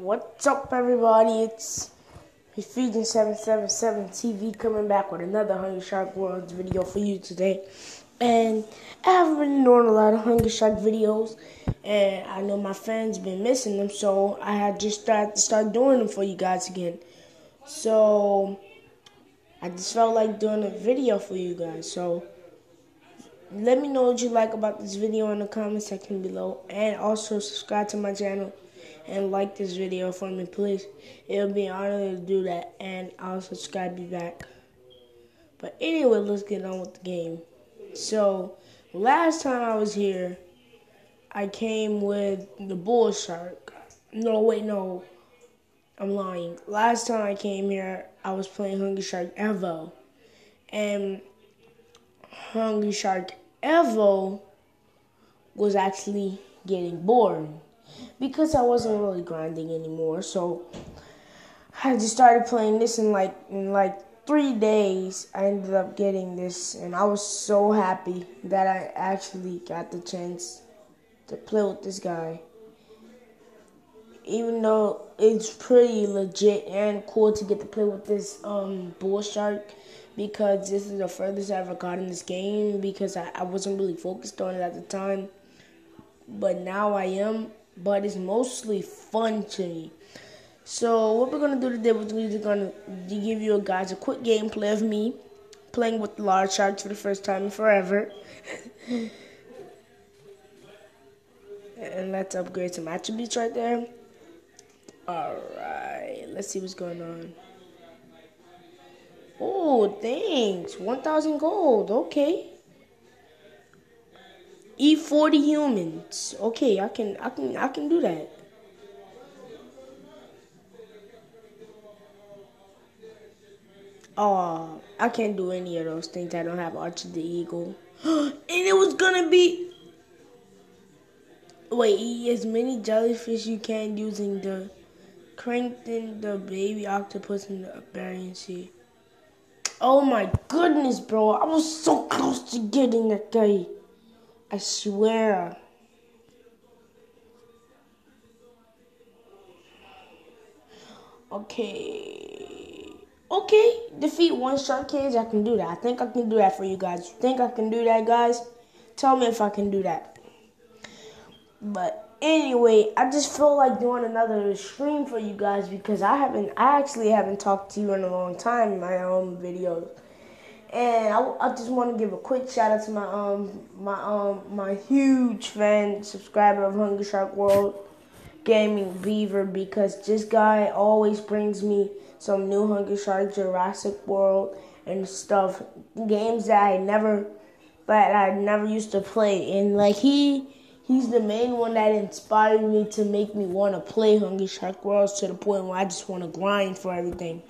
What's up, everybody? It's Fusion 777 TV coming back with another Hungry Shark Worlds video for you today. And I haven't been doing a lot of Hungry Shark videos, and I know my fans been missing them, so I had just started to start doing them for you guys again. So I just felt like doing a video for you guys. So let me know what you like about this video in the comment section below, and also subscribe to my channel and like this video for me, please. It'll be an honor to do that, and I'll subscribe you back. But anyway, let's get on with the game. So, last time I was here, I came with the bull shark. No, wait, no. I'm lying. Last time I came here, I was playing Hungry Shark Evo. And Hungry Shark Evo was actually getting boring because I wasn't really grinding anymore. So I just started playing this in like in like three days. I ended up getting this, and I was so happy that I actually got the chance to play with this guy. Even though it's pretty legit and cool to get to play with this um, bull shark because this is the furthest I've ever got in this game because I, I wasn't really focused on it at the time. But now I am but it's mostly fun to me. So what we're gonna do today, we're just gonna give you guys a quick gameplay of me playing with large sharks for the first time in forever. and let's upgrade some attributes right there. Alright, let's see what's going on. Oh, thanks. 1,000 gold. Okay. Eat 40 humans. Okay, I can I can I can do that. Oh, I can't do any of those things. I don't have Archer the Eagle. and it was gonna be Wait, eat as many jellyfish you can using the Crankton the baby octopus in the Bering Sea. Oh my goodness, bro. I was so close to getting that guy. I swear. Okay. Okay. Defeat one shark cage. I can do that. I think I can do that for you guys. You think I can do that, guys? Tell me if I can do that. But anyway, I just feel like doing another stream for you guys because I haven't, I actually haven't talked to you in a long time in my own videos. And I, I just want to give a quick shout out to my um my um my huge fan subscriber of Hungry Shark World Gaming Beaver because this guy always brings me some new Hungry Shark Jurassic World and stuff games that I never that I never used to play and like he he's the main one that inspired me to make me want to play Hungry Shark Worlds to the point where I just want to grind for everything.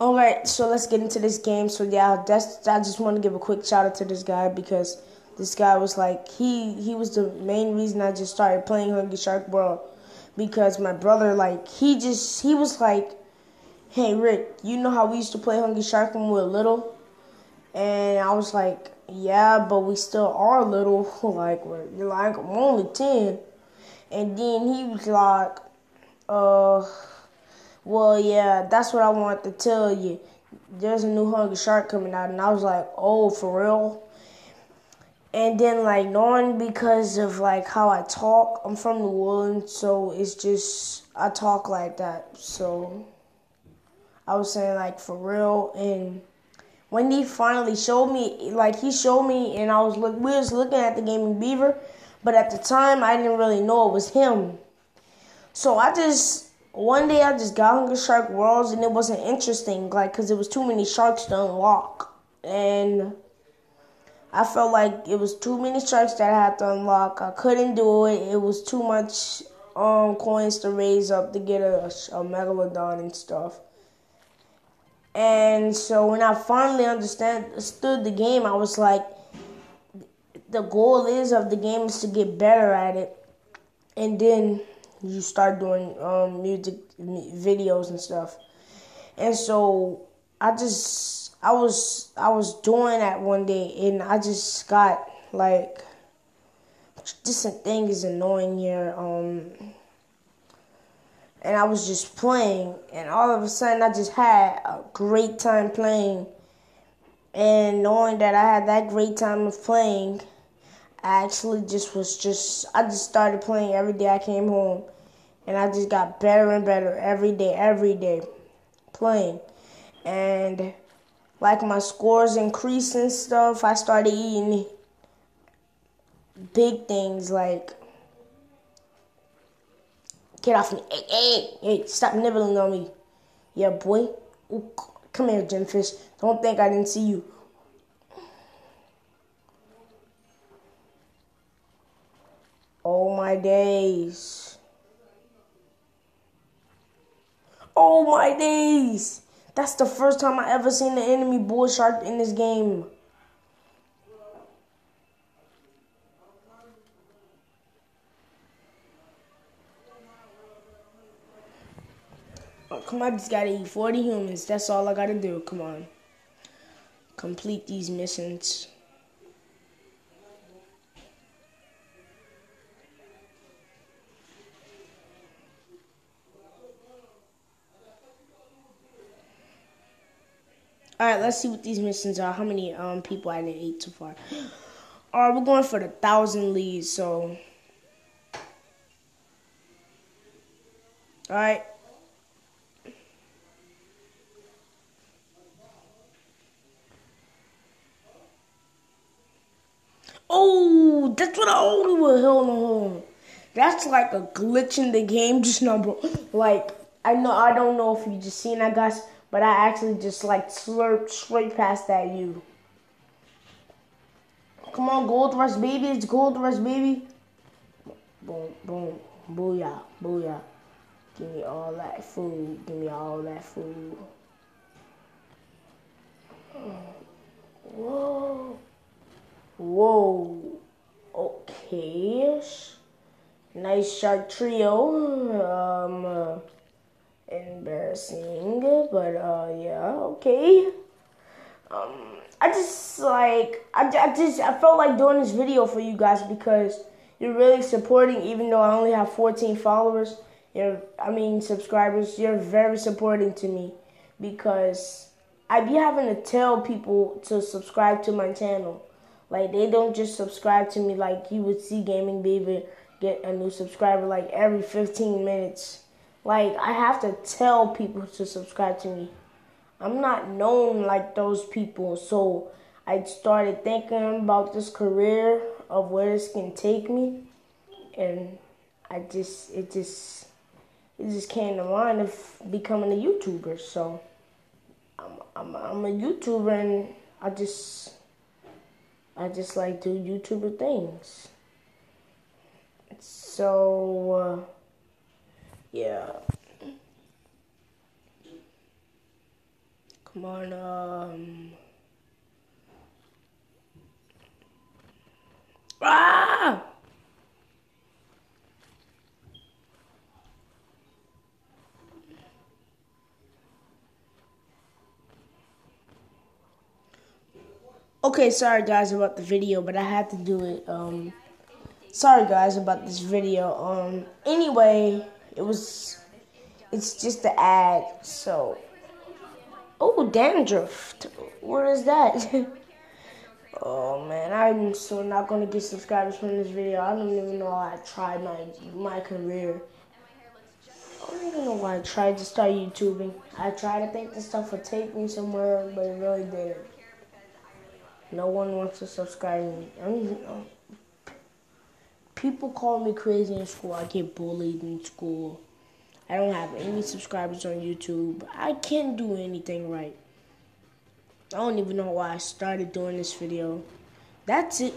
All right, so let's get into this game. So yeah, that's I just want to give a quick shout out to this guy because this guy was like he he was the main reason I just started playing Hungry Shark World because my brother like he just he was like, hey Rick, you know how we used to play Hungry Shark when we were little, and I was like, yeah, but we still are little. like we're like I'm only ten, and then he was like, uh well, yeah, that's what I wanted to tell you. There's a new Hungry Shark coming out, and I was like, oh, for real? And then, like, knowing because of, like, how I talk, I'm from New Orleans, so it's just, I talk like that. So, I was saying, like, for real, and when he finally showed me, like, he showed me, and I was, look, we was looking at the Gaming Beaver, but at the time, I didn't really know it was him. So, I just one day I just got Hunger Shark Worlds and it wasn't interesting, like, because it was too many sharks to unlock. And I felt like it was too many sharks that I had to unlock. I couldn't do it. It was too much um, coins to raise up to get a, a megalodon and stuff. And so when I finally understood the game, I was like, the goal is of the game is to get better at it. And then you start doing um, music videos and stuff. And so I just I was I was doing that one day and I just got like this thing is annoying here. Um and I was just playing, and all of a sudden I just had a great time playing. And knowing that I had that great time of playing, I actually just was just I just started playing every day I came home, and I just got better and better every day, every day, playing, and like my scores increased and stuff. I started eating big things like Get off me. Hey, hey, hey, stop nibbling on me. Yeah, boy. Ooh, come here, Gemfish. Don't think I didn't see you. Oh my days. Oh my days. That's the first time I ever seen an enemy bull shark in this game. Oh, come on, I just gotta eat 40 humans. That's all I gotta do. Come on. Complete these missions. Alright, let's see what these missions are. How many um people I didn't eat so far. Alright, we're going for the thousand leads, so Alright. Oh, that's what I only would hold on. That's like a glitch in the game just bro. Like, I know, I don't know if you just seen that, guys, but I actually just like slurped straight past that you. Come on, Gold Rush, baby. It's Gold Rush, baby. Boom, boom, booyah, booyah. Give me all that food. Give me all that food. Whoa. Whoa. Okay. Nice shark trio. Um, uh, embarrassing, but uh, yeah, okay. Um, I just like I, I just I felt like doing this video for you guys because you're really supporting, even though I only have 14 followers. You're, I mean, subscribers. You're very supporting to me because I be having to tell people to subscribe to my channel. Like they don't just subscribe to me like you would see Gaming Beaver get a new subscriber like every 15 minutes. Like I have to tell people to subscribe to me. I'm not known like those people, so I started thinking about this career of where this can take me, and I just it just it just came to mind of becoming a YouTuber. So I'm I'm, I'm a YouTuber, and I just I just like do YouTuber things. So, uh, yeah. Come on, um. Ah! Okay, sorry guys about the video, but I had to do it. Um, sorry guys about this video. Um, anyway, it was, it's just the ad. So, oh, dandruff. Where is that? oh man, I'm so not gonna get subscribers from this video. I don't even know how I tried my my career. I don't even know why I tried to start YouTubing. I tried to think this stuff would take me somewhere, but it really didn't. No one wants to subscribe me. I mean, people call me crazy in school. I get bullied in school. I don't have any subscribers on YouTube. I can't do anything right. I don't even know why I started doing this video. That's it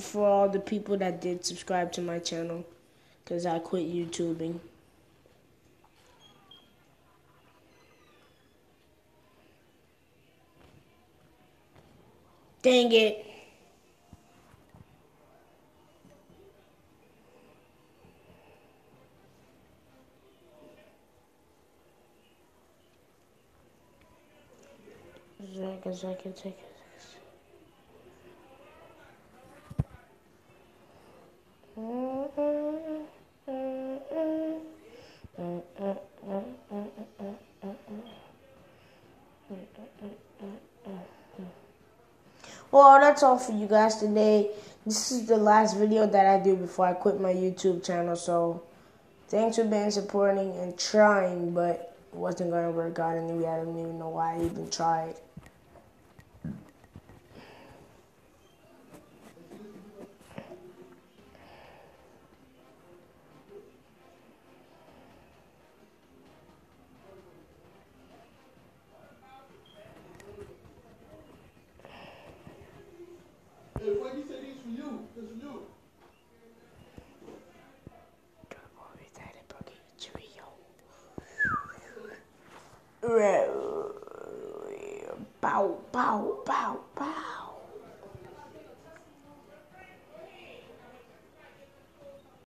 for all the people that did subscribe to my channel. Because I quit YouTubing. Dang it. seconds, seconds, seconds. Well, that's all for you guys today. This is the last video that I do before I quit my YouTube channel. So, thanks for being supporting and trying, but it wasn't going to work out, and we I don't even know why I even tried. Hey, what